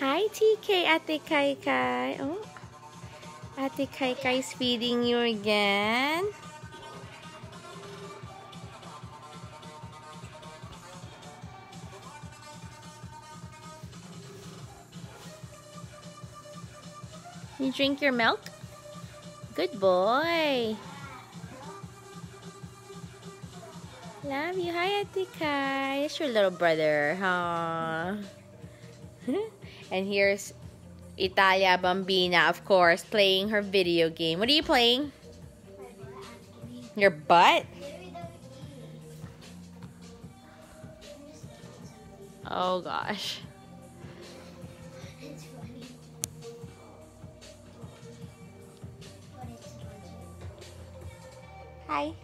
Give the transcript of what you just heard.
Hi, TK, Ate Ky Ky. Oh, Ate Ky Ky is feeding you again. You drink your milk? Good boy. Love you. Hi, Ate Ky. It's your little brother, huh? and here's Italia Bambina, of course, playing her video game. What are you playing? Your butt? Oh, gosh. Hi.